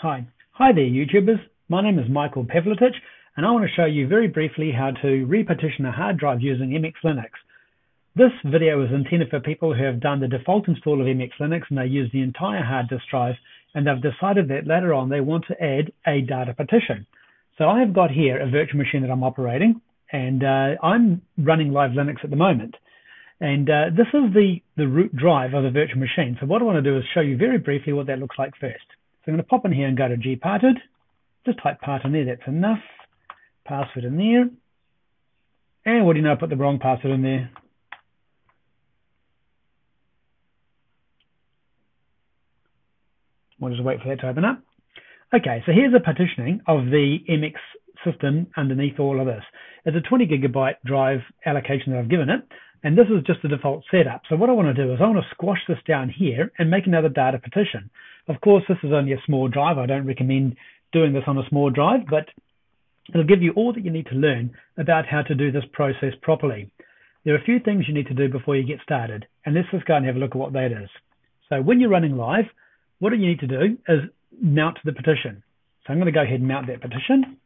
Hi. Hi there, YouTubers. My name is Michael Pavletich, and I want to show you very briefly how to repartition a hard drive using MX Linux. This video is intended for people who have done the default install of MX Linux and they use the entire hard disk drive, and they've decided that later on they want to add a data partition. So I have got here a virtual machine that I'm operating, and uh, I'm running live Linux at the moment. And uh, this is the, the root drive of the virtual machine. So what I want to do is show you very briefly what that looks like first. So I'm going to pop in here and go to gparted. Just type part in there, that's enough. Password in there. And what do you know, I put the wrong password in there. We'll just wait for that to open up. Okay, so here's a partitioning of the MX system underneath all of this. It's a 20 gigabyte drive allocation that I've given it, and this is just the default setup. So what I want to do is I want to squash this down here and make another data partition. Of course, this is only a small drive. I don't recommend doing this on a small drive, but it'll give you all that you need to learn about how to do this process properly. There are a few things you need to do before you get started, and let's just go and have a look at what that is. So when you're running live, what you need to do is mount the partition. So I'm going to go ahead and mount that partition.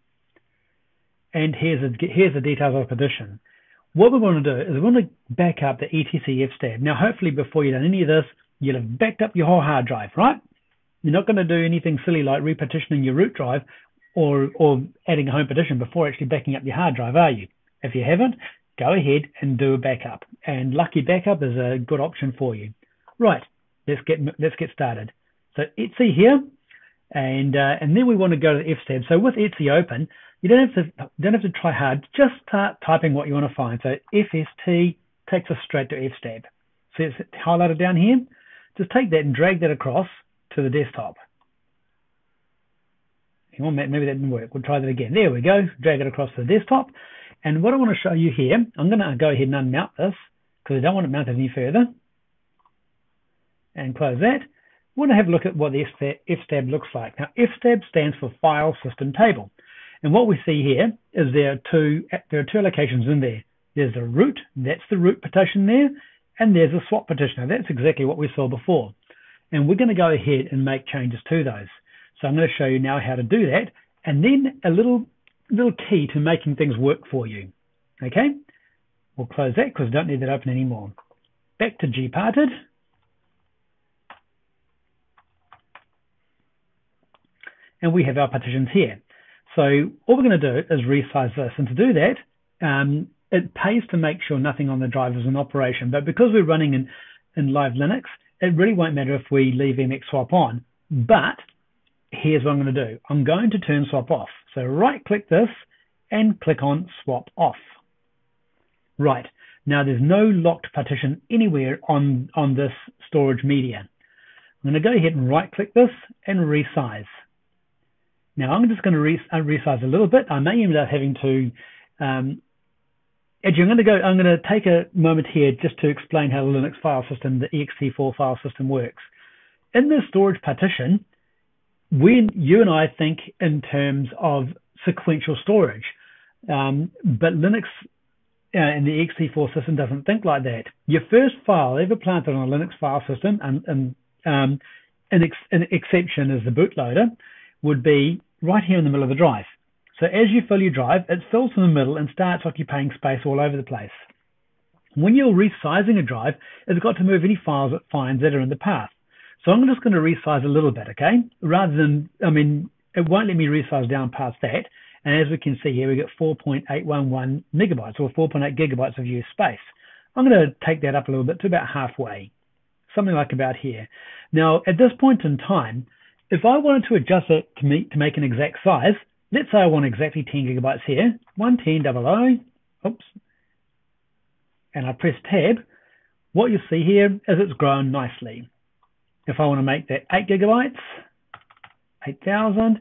And here's, a, here's the details of the partition. What we want to do is we want to back up the etc fstab. Now, hopefully before you've done any of this, you'll have backed up your whole hard drive, right? You're not going to do anything silly like repartitioning your root drive or, or adding a home partition before actually backing up your hard drive, are you? If you haven't, go ahead and do a backup. And Lucky Backup is a good option for you. Right, let's get let's get started. So etc here, and uh, and then we want to go to the fstab. So with etc open, you don't have to don't have to try hard. Just start typing what you want to find. So fst takes us straight to fstab. So it's highlighted down here. Just take that and drag that across to the desktop. Maybe that didn't work. We'll try that again. There we go. Drag it across to the desktop. And what I want to show you here, I'm going to go ahead and unmount this because I don't want to mount it mounted any further. And close that. We want to have a look at what the fstab looks like. Now, fstab stands for File System Table. And what we see here is there are two there are two allocations in there. There's a root, that's the root partition there, and there's a swap partition. Now, that's exactly what we saw before. And we're going to go ahead and make changes to those. So I'm going to show you now how to do that, and then a little little key to making things work for you. Okay, we'll close that because I don't need that open anymore. Back to gparted. And we have our partitions here. So all we're going to do is resize this. And to do that, um, it pays to make sure nothing on the drive is in operation. But because we're running in, in live Linux, it really won't matter if we leave MX swap on. But here's what I'm going to do. I'm going to turn swap off. So right click this and click on swap off. Right. Now there's no locked partition anywhere on, on this storage media. I'm going to go ahead and right click this and resize. Now I'm just going to uh, resize a little bit. I may end up having to um, Edgy, I'm going to go. I'm going to take a moment here just to explain how the Linux file system, the ext4 file system, works. In the storage partition, when you and I think in terms of sequential storage, um, but Linux uh, and the ext4 system doesn't think like that. Your first file ever planted on a Linux file system, and, and um, an, ex an exception is the bootloader, would be right here in the middle of the drive. So as you fill your drive, it fills from the middle and starts occupying space all over the place. When you're resizing a drive, it's got to move any files it finds that are in the path. So I'm just going to resize a little bit, okay? Rather than, I mean, it won't let me resize down past that. And as we can see here, we get 4.811 megabytes or 4.8 gigabytes of used space. I'm going to take that up a little bit to about halfway, something like about here. Now, at this point in time, if I wanted to adjust it to, meet, to make an exact size, let's say I want exactly 10 gigabytes here, 110 oops, and I press tab, what you see here is it's grown nicely. If I want to make that 8 gigabytes, 8000,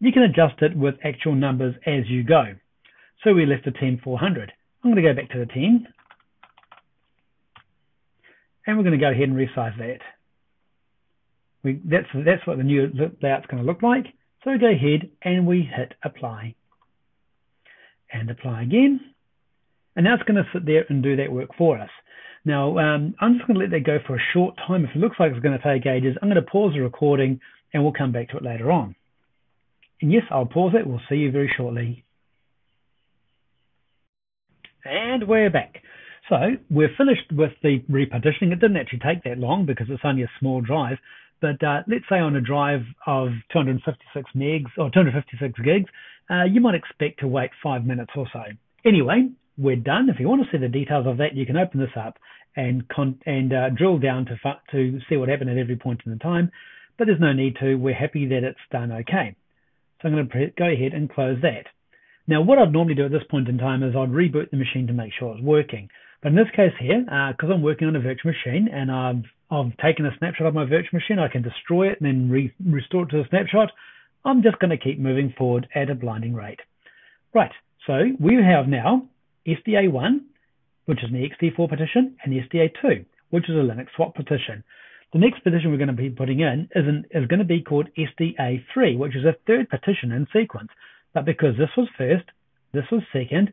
you can adjust it with actual numbers as you go. So we left the 10400. I'm going to go back to the 10, and we're going to go ahead and resize that. We, that's, that's what the new layout's going to look like. So go ahead and we hit apply and apply again. And now it's going to sit there and do that work for us. Now, um, I'm just going to let that go for a short time. If it looks like it's going to take ages, I'm going to pause the recording and we'll come back to it later on. And yes, I'll pause it. We'll see you very shortly. And we're back. So we're finished with the repartitioning. It didn't actually take that long because it's only a small drive. But uh, let's say on a drive of 256 megs or 256 gigs, uh, you might expect to wait five minutes or so. Anyway, we're done. If you want to see the details of that, you can open this up and and uh, drill down to to see what happened at every point in the time. But there's no need to. We're happy that it's done okay. So I'm going to go ahead and close that. Now, what I'd normally do at this point in time is I'd reboot the machine to make sure it's working. But in this case here, because uh, I'm working on a virtual machine and I've, I've taken a snapshot of my virtual machine, I can destroy it and then re restore it to the snapshot. I'm just going to keep moving forward at a blinding rate. Right, so we have now SDA1, which is an ext4 partition, and SDA2, which is a Linux swap partition. The next partition we're going to be putting in is, an, is going to be called SDA3, which is a third partition in sequence. But because this was first, this was second,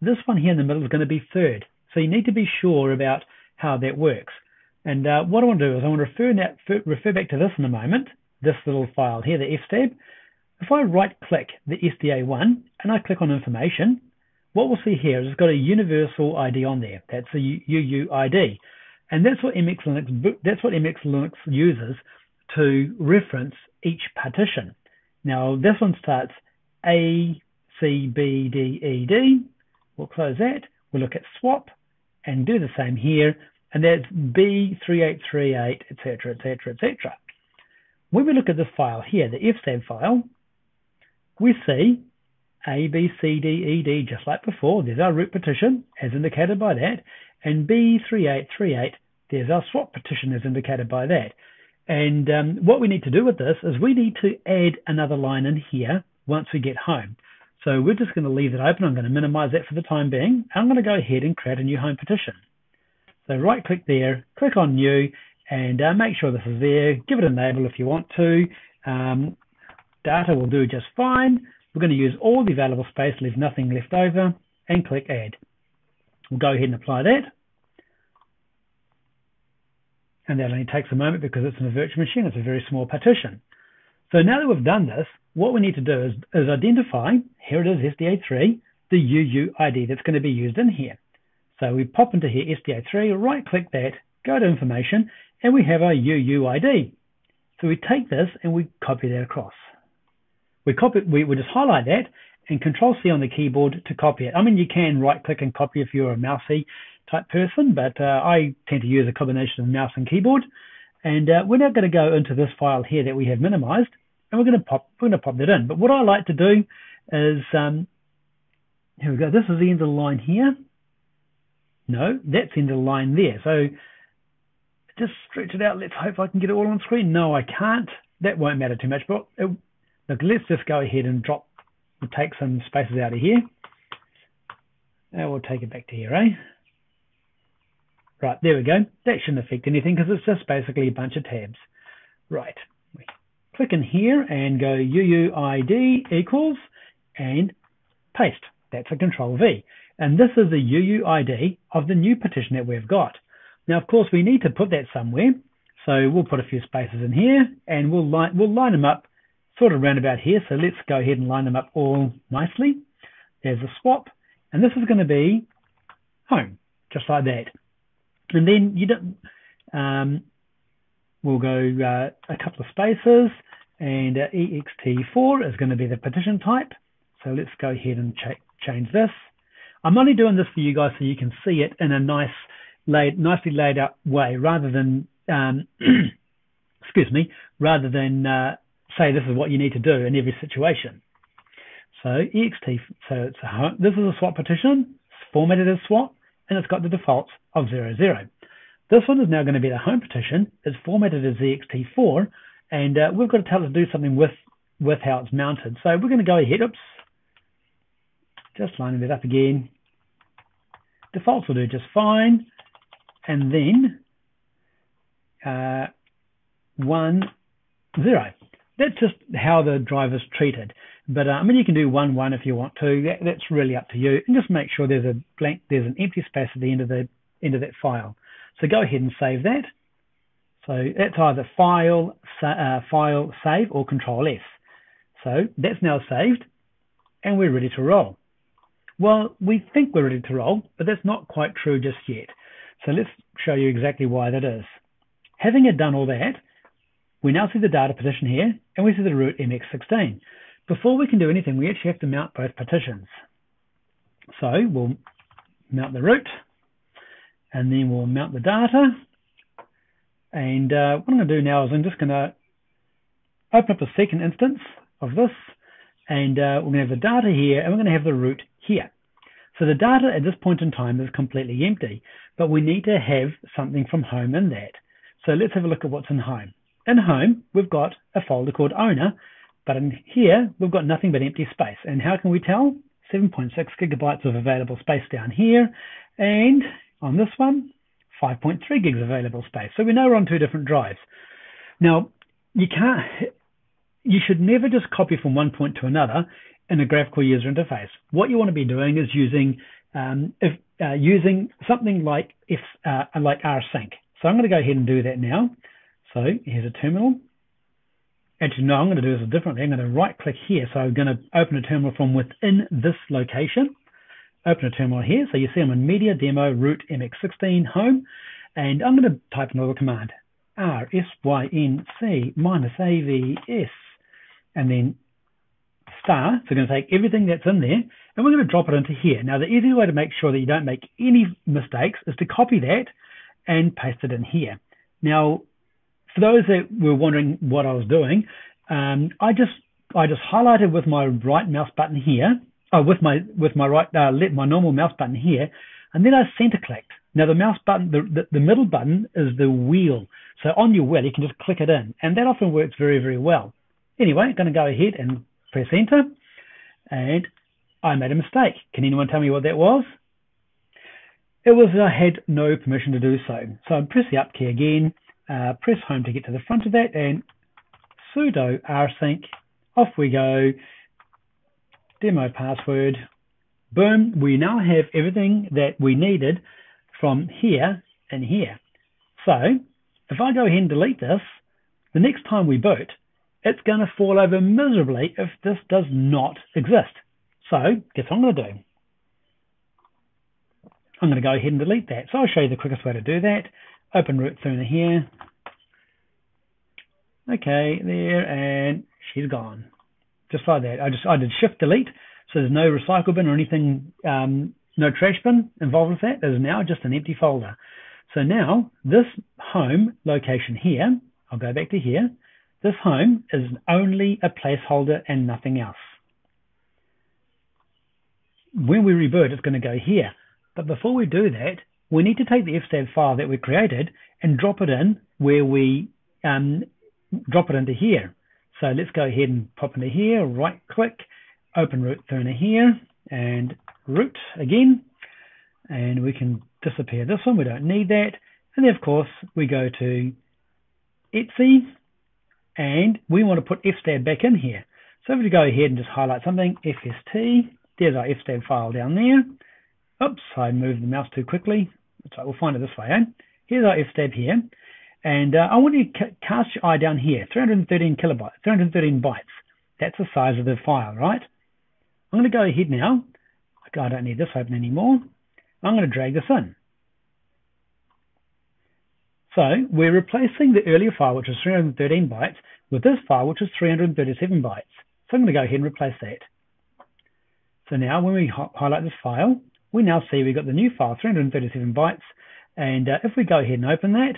this one here in the middle is going to be third. So you need to be sure about how that works. And uh, what I want to do is I want to refer, that, refer back to this in a moment, this little file here, the FSTAB. If I right click the SDA1 and I click on information, what we'll see here is it's got a universal ID on there. That's a UUID. And that's what MX Linux, that's what MX Linux uses to reference each partition. Now this one starts A, C, B, D, E, D. We'll close that. We'll look at swap and do the same here. And that's B3838, etc., etc., etc. When we look at this file here, the FSTAB file, we see A, B, C, D, E, D, just like before. There's our root partition, as indicated by that. And B3838, there's our swap partition, as indicated by that. And um, what we need to do with this is we need to add another line in here once we get home. So we're just going to leave it open. I'm going to minimize that for the time being. I'm going to go ahead and create a new home partition. So right click there, click on new, and uh, make sure this is there. Give it a label if you want to. Um, data will do just fine. We're going to use all the available space, leave nothing left over, and click add. We'll go ahead and apply that. And that only takes a moment because it's in a virtual machine. It's a very small partition. So now that we've done this, what we need to do is, is identify, here it is, SDA3, the UUID that's going to be used in here. So we pop into here, SDA3, right click that, go to information, and we have our UUID. So we take this and we copy that across. We copy, we, we just highlight that and Control C on the keyboard to copy it. I mean, you can right click and copy if you're a mousey type person, but uh, I tend to use a combination of mouse and keyboard. And uh, we're now going to go into this file here that we have minimized and we're going to pop we're going to pop that in. But what I like to do is um, here we go. This is the end of the line here. No, that's the end of the line there. So just stretch it out. Let's hope I can get it all on screen. No, I can't. That won't matter too much. But it, look, let's just go ahead and drop, we'll take some spaces out of here. And we'll take it back to here, eh? Right, there we go. That shouldn't affect anything because it's just basically a bunch of tabs. Right click in here and go UUID equals and paste. That's a control V. And this is the UUID of the new partition that we've got. Now, of course, we need to put that somewhere. So we'll put a few spaces in here and we'll line, we'll line them up sort of round about here. So let's go ahead and line them up all nicely. There's a swap. And this is going to be home, just like that. And then you don't, um, we'll go uh, a couple of spaces and uh, ext4 is going to be the partition type. So let's go ahead and ch change this. I'm only doing this for you guys so you can see it in a nice, laid, nicely laid out way rather than, um, excuse me, rather than uh, say this is what you need to do in every situation. So ext, so it's a, this is a swap partition, it's formatted as swap, and it's got the defaults of 00. This one is now going to be the home partition. It's formatted as ext4, and uh, we've got to tell it to do something with, with how it's mounted. So we're going to go ahead, oops, just lining it up again. Defaults will do just fine. And then uh, one, zero. That's just how the driver's treated. But uh, I mean, you can do one, one if you want to. That, that's really up to you. And just make sure there's a blank, there's an empty space at the end of the of that file. So go ahead and save that. So that's either file, uh, file, save or control S. So that's now saved and we're ready to roll. Well, we think we're ready to roll, but that's not quite true just yet. So let's show you exactly why that is. Having it done all that, we now see the data partition here and we see the root MX16. Before we can do anything, we actually have to mount both partitions. So we'll mount the root and then we'll mount the data. And uh, what I'm going to do now is I'm just going to open up a second instance of this and uh, we're going to have the data here and we're going to have the root here. So the data at this point in time is completely empty, but we need to have something from home in that. So let's have a look at what's in home. In home, we've got a folder called owner, but in here, we've got nothing but empty space. And how can we tell? 7.6 gigabytes of available space down here. And on this one, 5.3 gigs available space. So we know we're on two different drives. Now, you can't, you should never just copy from one point to another in a graphical user interface. What you want to be doing is using um, if, uh, using something like if uh, like rsync. So I'm going to go ahead and do that now. So here's a terminal. Actually, no, I'm going to do this differently. I'm going to right click here. So I'm going to open a terminal from within this location. Open a terminal here. So you see I'm in media demo root mx16 home. And I'm going to type another command. rsync minus avs and then star. So we're going to take everything that's in there and we're going to drop it into here. Now, the easy way to make sure that you don't make any mistakes is to copy that and paste it in here. Now, for those that were wondering what I was doing, um, I just I just highlighted with my right mouse button here, oh, with my with my right uh, let my normal mouse button here, and then I center clicked. Now the mouse button, the, the, the middle button is the wheel. So on your wheel, you can just click it in, and that often works very very well. Anyway, I'm going to go ahead and press enter, and I made a mistake. Can anyone tell me what that was? It was I had no permission to do so. So I press the up key again, uh, press home to get to the front of that, and sudo rsync, off we go, demo password, boom, we now have everything that we needed from here and here. So if I go ahead and delete this, the next time we boot, it's going to fall over miserably if this does not exist. So guess what I'm going to do? I'm going to go ahead and delete that. So I'll show you the quickest way to do that. Open root Thunar here. Okay, there, and she's gone. Just like that. I just I did shift delete, so there's no recycle bin or anything, um, no trash bin involved with that. There's now just an empty folder. So now this home location here, I'll go back to here. This home is only a placeholder and nothing else. When we reboot, it's going to go here. But before we do that, we need to take the fstab file that we created and drop it in where we um, drop it into here. So let's go ahead and pop into here, right click, open root Thunar here, and root again. And we can disappear this one, we don't need that. And then of course we go to etc and we want to put fstab back in here. So if we go ahead and just highlight something, fst, there's our fstab file down there. Oops, I moved the mouse too quickly. So we'll find it this way. Eh? Here's our fstab here. And uh, I want you to cast your eye down here, 313 kilobytes, 313 bytes. That's the size of the file, right? I'm going to go ahead now. I don't need this open anymore. I'm going to drag this in. So we're replacing the earlier file, which was 313 bytes, with this file, which is 337 bytes. So I'm going to go ahead and replace that. So now when we highlight this file, we now see we've got the new file, 337 bytes. And uh, if we go ahead and open that,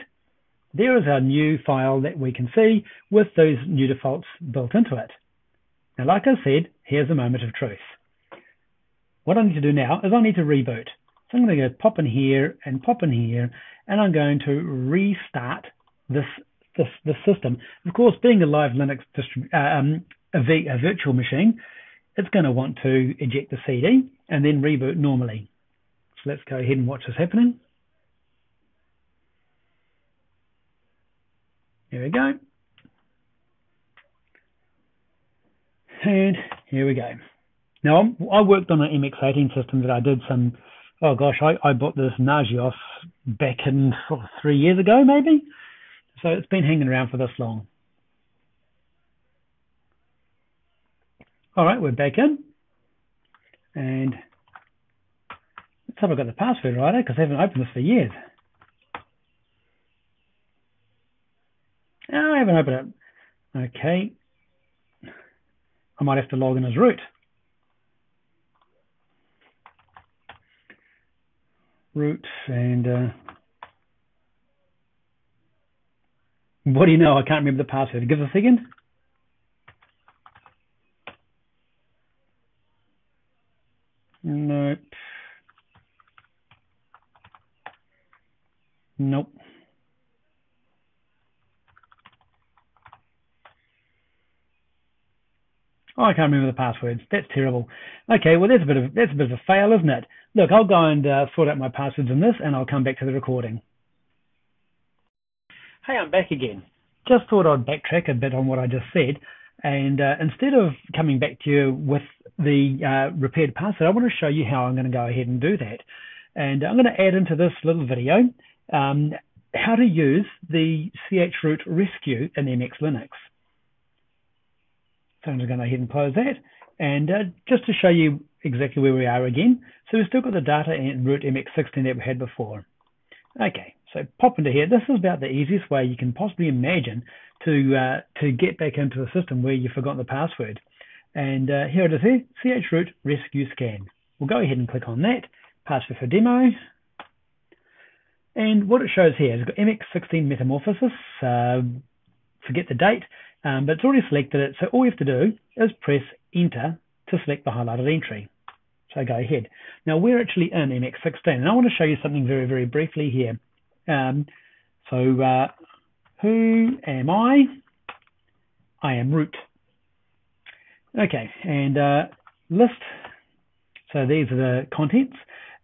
there is our new file that we can see with those new defaults built into it. Now, like I said, here's a moment of truth. What I need to do now is I need to reboot. So I'm going to go pop in here and pop in here, and I'm going to restart this this, this system. Of course, being a live Linux uh, um, a, virtual machine, it's going to want to eject the CD and then reboot normally. So let's go ahead and watch this happening. Here we go. And here we go. Now, I worked on an MX18 system that I did some, oh gosh, I, I bought this Nagios back in three years ago, maybe. So it's been hanging around for this long. All right, we're back in. And let's a look at the password right eh? because I haven't opened this for years. Oh, I haven't opened it. Okay. I might have to log in as root. Root and uh, what do you know? I can't remember the password. Give us a second. Nope. Nope. Oh, I can't remember the passwords. That's terrible. Okay, well that's a bit of that's a bit of a fail, isn't it? Look, I'll go and uh, sort out my passwords in this, and I'll come back to the recording. Hey, I'm back again. Just thought I'd backtrack a bit on what I just said, and uh, instead of coming back to you with the uh, repaired password, I want to show you how I'm going to go ahead and do that. And I'm going to add into this little video um, how to use the chroot rescue in MX Linux. So I'm just going to go ahead and close that. And uh, just to show you exactly where we are again, so we've still got the data and root MX16 that we had before. Okay, so pop into here. This is about the easiest way you can possibly imagine to uh, to get back into a system where you've forgotten the password. And uh, here it is here, chroot rescue scan. We'll go ahead and click on that, password for demo. And what it shows here is got MX16 metamorphosis, uh, forget the date, um, but it's already selected it. So all we have to do is press enter to select the highlighted entry. So go ahead. Now we're actually in MX16 and I want to show you something very, very briefly here. Um, so uh, who am I? I am root. Okay, and uh, list. So these are the contents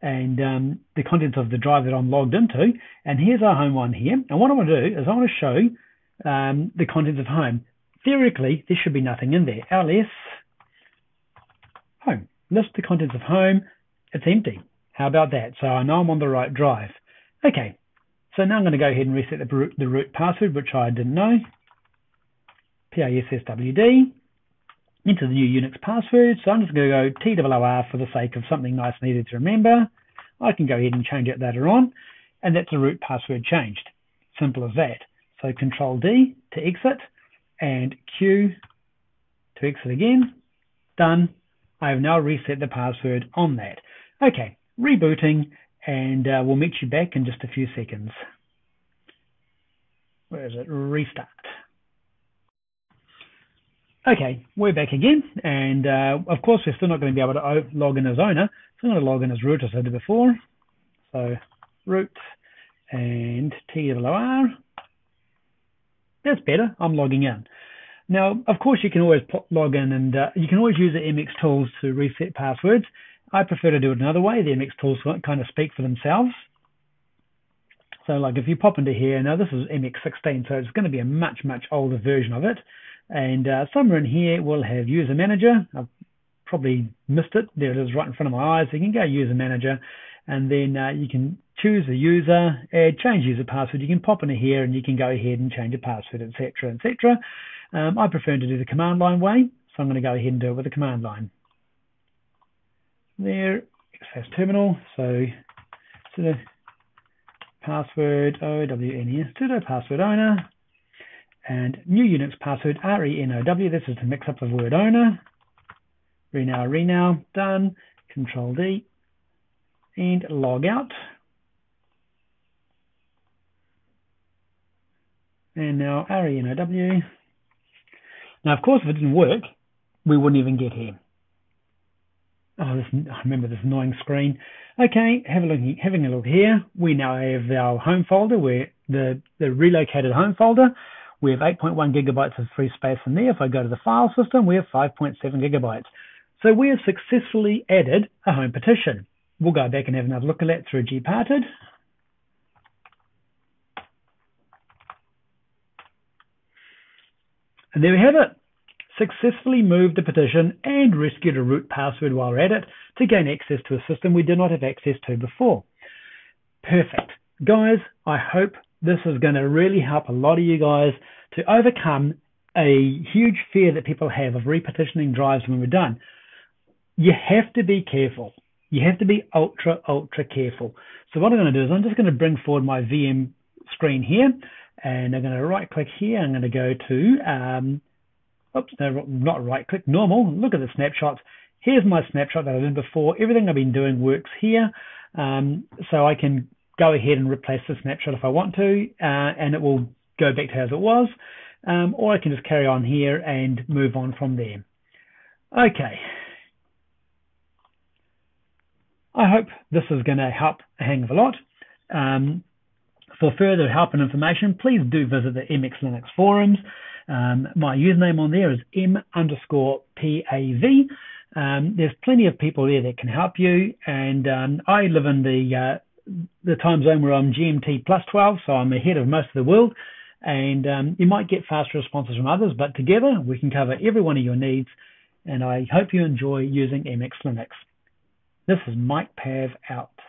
and um, the contents of the drive that I'm logged into. And here's our home one here. And what I want to do is I want to show um, the contents of home. Theoretically, there should be nothing in there. ls home. List the contents of home. It's empty. How about that? So I know I'm on the right drive. Okay, so now I'm going to go ahead and reset the root, the root password, which I didn't know. passwd. Into the new Unix password. So I'm just going to go TWR for the sake of something nice and easy to remember. I can go ahead and change it later on. And that's the root password changed. Simple as that. So Control D to exit and Q to exit again. Done. I have now reset the password on that. Okay, rebooting and uh, we'll meet you back in just a few seconds. Where is it? Restart. Okay, we're back again, and uh, of course we're still not going to be able to log in as owner, so I'm going to log in as root as I did before. So root and TWR. That's better, I'm logging in. Now, of course, you can always log in and uh, you can always use the MX tools to reset passwords. I prefer to do it another way. The MX tools kind of speak for themselves. So like if you pop into here, now this is MX16, so it's going to be a much, much older version of it. And uh, somewhere in here we'll have user manager. I've probably missed it. There it is right in front of my eyes. So you can go user manager and then uh, you can choose the user, add, change user password. You can pop in here and you can go ahead and change a password, etc., etc. Um, I prefer to do the command line way, so I'm going to go ahead and do it with the command line. There, access terminal, so sudo password OWN here, sudo password owner, and new Unix password RENOW. This is to mix up the word owner. Renow, renow, done. Control D and log out. And now RENOW. Now, of course, if it didn't work, we wouldn't even get here. Oh, this, I remember this annoying screen. Okay, have a look, having a look here. We now have our home folder, where the, the relocated home folder. We have 8.1 gigabytes of free space in there. If I go to the file system, we have 5.7 gigabytes. So we have successfully added a home partition. We'll go back and have another look at that through gparted. And there we have it. Successfully moved the partition and rescued a root password while we're at it to gain access to a system we did not have access to before. Perfect. Guys, I hope this is going to really help a lot of you guys to overcome a huge fear that people have of repartitioning drives when we're done. You have to be careful. You have to be ultra, ultra careful. So what I'm going to do is I'm just going to bring forward my VM screen here and I'm going to right click here. I'm going to go to, um, oops, no, not right click, normal. Look at the snapshots. Here's my snapshot that I did before. Everything I've been doing works here. Um, so I can go ahead and replace the snapshot if I want to, uh, and it will go back to as it was. Um, or I can just carry on here and move on from there. Okay. I hope this is going to help a hang of a lot. Um, for further help and information, please do visit the MX Linux forums. Um, my username on there is M underscore PAV. Um, there's plenty of people there that can help you, and um, I live in the uh, the time zone where I'm GMT plus 12, so I'm ahead of most of the world. And um, you might get faster responses from others, but together we can cover every one of your needs. And I hope you enjoy using MX Linux. This is Mike Pav out.